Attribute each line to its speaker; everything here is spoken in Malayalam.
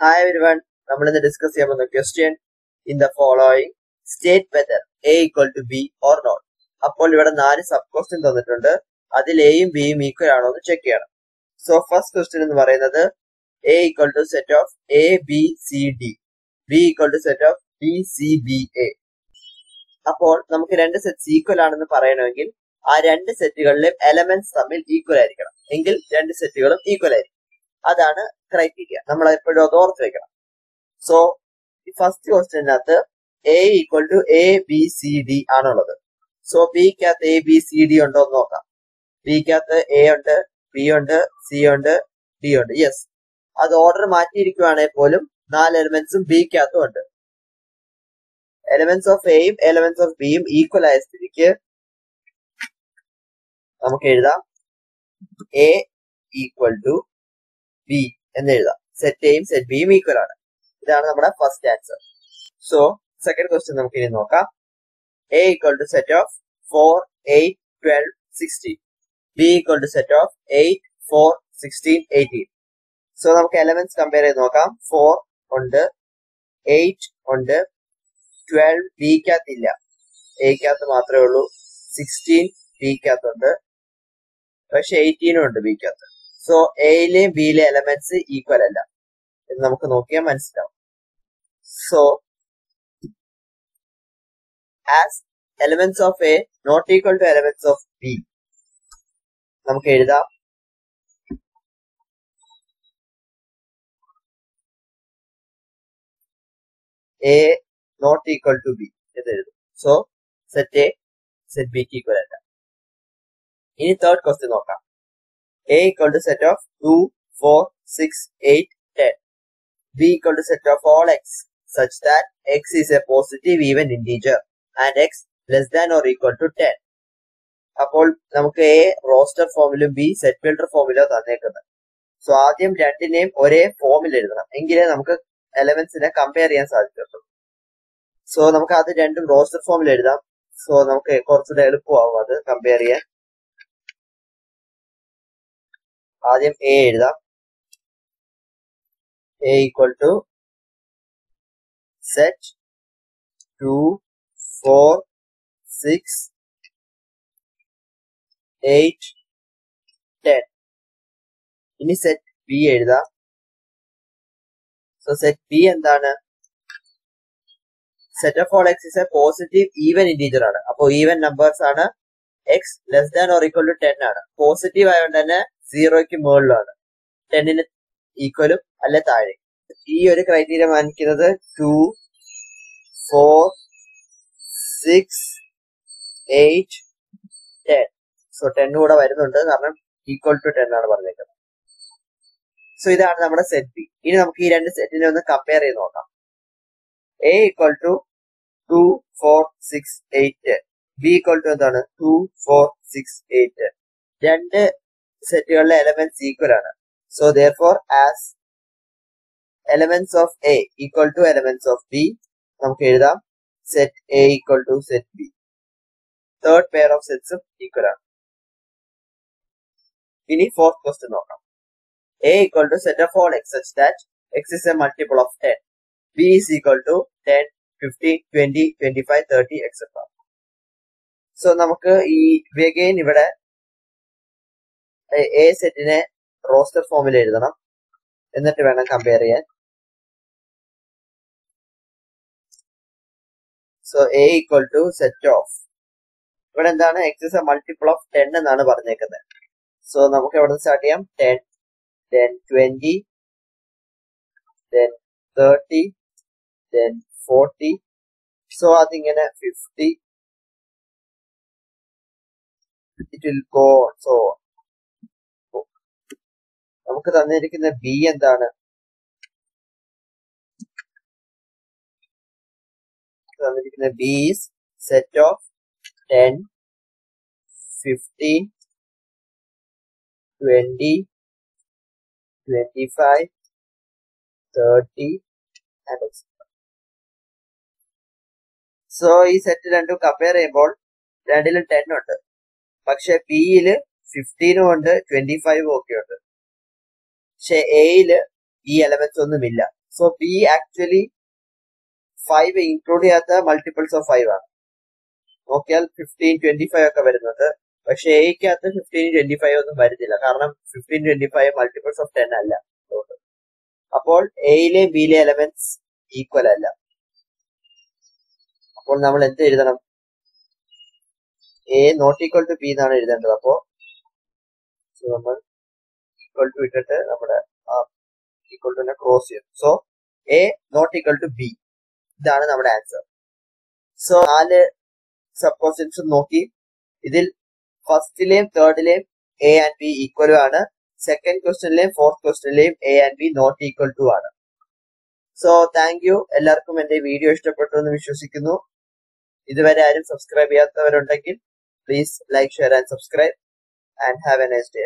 Speaker 1: Hi വൺ നമ്മൾ ഇന്ന് ഡിസ്കസ് ചെയ്യാൻ പോകുന്ന question in the following state whether A equal to B or not അപ്പോൾ ഇവിടെ നാല് സബ് ക്വസ്റ്റ്യൻ തന്നിട്ടുണ്ട്. അതിൽ എയും ബിയും ഈക്വൽ ആണോ എന്ന് ചെക്ക് ചെയ്യണം. സോ ഫസ്റ്റ് ക്വസ്റ്റ്യൻ എന്ന് പറയുന്നത് A equal to set of A B C D B equal to set of B C B A അപ്പോൾ നമുക്ക് രണ്ട് സെറ്റ്സ് ഈക്വൽ ആണെന്ന് പറയണമെങ്കിൽ ആ രണ്ട് സെറ്റുകളിലെ എലമെന്റ്സ് തമ്മിൽ ഈക്വൽ ആയിരിക്കണം. എങ്കിൽ രണ്ട് സെറ്റുകളും ഈക്വൽ ആയിരിക്കും. അതാണ് ക്രൈറ്റീരിയ നമ്മൾ എപ്പോഴും അത് ഓർത്ത് വെക്കണം. So first ക്വസ്റ്റ്യനകത്ത് A equal to A B C D ആണുള്ളത്. സോ ബിക്കകത്ത് എ ബി സി ഡി ഉണ്ടോ എന്ന് നോക്കാം. ബിക്കകത്ത് എ ഉണ്ട് ബി ഉണ്ട് സി ഉണ്ട് ഡി ഉണ്ട്. യെസ് അത് ഓർഡർ മാറ്റിയിരിക്കുവാണെങ്കിൽ പോലും നാല് എലിമെന്റ്സും ബിക്കകത്തും ഉണ്ട്. എലമെന്റ്സ് ഓഫ് എയും എലമെന്റ്സ് ഓഫ് ബിയും ഈക്വൽ ആയ സ്ഥിതിക്ക് നമുക്ക് എഴുതാം. എ ഈക്വൽ ടു ബി എന്ന് എഴുതാം സെറ്റ് എയും സെറ്റ് ബിയും ഈക്വൽ ആണ്. ഇതാണ് നമ്മുടെ first answer so second question നമുക്ക് ഇനി നോക്കാം. A equal to set of four eight twelve sixteen B equal to set of eight four sixteen eighteen so നമുക്ക് എലമെന്റ്സ് കമ്പയർ ചെയ്ത് നോക്കാം. ഫോർ ഉണ്ട് എയ്റ്റ് ഉണ്ട് ട്വൽവ് ബിക്കകത്ത് ഇല്ല എക്കകത്ത് മാത്രമേ ഉള്ളൂ. സിക്സ്റ്റീൻ ബിക്കകത്തുണ്ട് പക്ഷെ എയ്റ്റീനും ഉണ്ട് ബിക്കകത്ത് സോ എയിലെയും ബിയിലെ എലമെന്റ്സ് ഈക്വൽ അല്ല. എന്ന് നമുക്ക് നോക്കിയാൽ മനസ്സിലാവും. So as elements of A not equal to elements of B നമുക്ക് എഴുതാം. A not equal to B എന്ന് എഴുതും. സോ സെറ്റ് എ സെറ്റ് ബിക്ക് ഈക്വൽ അല്ല. ഇനി തേർഡ് ക്വസ്റ്റ്യൻ നോക്കാം. A equal to set of two four six eight ten B equal to set of all x such that x is a positive even integer and x less than or equal to ten അപ്പോൾ നമുക്ക് എ റോസ്റ്റർ ഫോമിലും ബി സെറ്റ് ഫിൽട്ടർ ഫോമിലോ തന്നേക്കുന്നത്. സോ ആദ്യം രണ്ടിനെയും ഒരേ ഫോമിൽ എഴുതണം. എങ്കിലേ നമുക്ക് എലമെന്റ്സിനെ കമ്പയർ ചെയ്യാൻ സാധിക്കുള്ളൂ സോ നമുക്ക് അത് രണ്ടും റോസ്റ്റർ ഫോമിൽ എഴുതാം. സോ നമുക്ക് കുറച്ചുകൂടെ എളുപ്പമാവും അത് കമ്പയർ ചെയ്യാൻ. ആദ്യം എ എഴുതാം. A equal to set two four six eight ten ഇനി സെറ്റ് ബി എഴുതാം. സോ സെറ്റ് ബി എന്താണ്? Set of all x is a positive even integer ആണ്. അപ്പോൾ ഈവൻ നമ്പേഴ്സ് ആണ് x less than or equal to ten ആണ്. പോസിറ്റീവ് ആയതുകൊണ്ട് തന്നെ സീറോയ്ക്ക് മുകളിലാണ്. ടെന്നിന് ഈക്വലും അല്ലെ താഴെ. ഈ ഒരു criteria മാനിക്കുന്നത് two four six eight ten so ten കൂടെ വരുന്നുണ്ട്. കാരണം ഈക്വൽ ടു ടെൻ ആണ് പറഞ്ഞേക്കുന്നത്. സോ ഇതാണ് നമ്മുടെ സെറ്റ് ബി ഇനി നമുക്ക് ഈ രണ്ട് സെറ്റിനെ ഒന്ന് കമ്പയർ ചെയ്ത് നോക്കാം. A equal to two four six eight B equal to എന്താണ്? ടു ഫോർ സിക്സ് എയ്റ്റ് രണ്ട് സെറ്റുകളിലെ എലമെന്റ്സ് ഈക്വൽ ആണ്. So therefore as elements of A equal to elements of B നമുക്ക് എഴുതാം. Set A equal to set B third pair of സെറ്റ്സും equal ആണ്. ഇനി ഫോർത്ത് ക്വസ്റ്റ്യൻ നോക്കാം. A equal to set of all x such that x is a multiple of ten B is equal to ten fifteen twenty twenty five thirty etcetera so നമുക്ക് ഈ വെഗെയിൻ ഇവിടെ എ സെറ്റിനെ റോസ്റ്റർ ഫോമിൽ എഴുതണം. എന്നിട്ട് വേണം കമ്പയർ ചെയ്യാൻ. So A equal to set of ഇവിടെ എന്താണ്? X is a multiple of ten എന്നാണ് പറഞ്ഞേക്കുന്നത്. സോ നമുക്ക് എവിടെ സ്റ്റാർട്ട് ചെയ്യാം? Ten then 20, then 30, then 40. So അതിങ്ങനെ 50. It will go so നമുക്ക് തന്നിരിക്കുന്ന ബി എന്താണ്? തന്നിരിക്കുന്ന B is set of ten fifteen twenty twenty five thirty and so ഈ സെറ്റ് രണ്ടും കമ്പയർ ചെയ്യുമ്പോൾ രണ്ടിലും ടെൻ ഉണ്ട്. പക്ഷെ ബിയിൽ ഫിഫ്റ്റീനും ഉണ്ട് ട്വന്റി ഫൈവും ഒക്കെ ഉണ്ട്. പക്ഷെ എയിൽ ഈ എലമെന്റ്സ് ഒന്നുമില്ല. So B actually five include ചെയ്യാത്ത മൾട്ടിപ്പിൾസ് ഓഫ് ഫൈവ് ആണ്. നോക്കിയാൽ ഫിഫ്റ്റീൻ ട്വന്റി ഫൈവ് ഒക്കെ വരുന്നുണ്ട്. പക്ഷെ എയ്ക്കകത്ത് ഫിഫ്റ്റീൻ ട്വന്റി ഫൈവ് ഒന്നും വരുന്നില്ല. കാരണം fifteen twenty five multiples of ten അല്ല അപ്പോൾ എയിലെ ബിയിലെ എലമെന്റ്സ് ഈക്വൽ അല്ല. അപ്പോൾ നമ്മൾ എന്ത് എഴുതണം? A not equal to B എന്നാണ് എഴുതേണ്ടത്. അപ്പോ നമ്മൾ ഈക്വൽ ടു ഇട്ടിട്ട് നമ്മുടെ ഈക്വൽ ടു ക്രോസ് ചെയ്യും. So A not equal to B ഇതാണ് നമ്മുടെ ആൻസർ സോ നാല് സബ് ക്വസ്റ്റ്യൻസ് നോക്കി. ഇതിൽ ഫസ്റ്റിലെയും തേർഡിലെയും എ ആൻഡ് ബി ഈക്വലും ആണ്. സെക്കൻഡ് ക്വസ്റ്റ്യനിലെയും fourth ക്വസ്റ്റ്യനിലെയും A and B not equal to ആണ്. സോ താങ്ക് യു എല്ലാവർക്കും എന്റെ വീഡിയോ ഇഷ്ടപ്പെട്ടു എന്ന് വിശ്വസിക്കുന്നു. ഇതുവരെ ആരും സബ്സ്ക്രൈബ് ചെയ്യാത്തവരുണ്ടെങ്കിൽ please like share and subscribe and have a nice day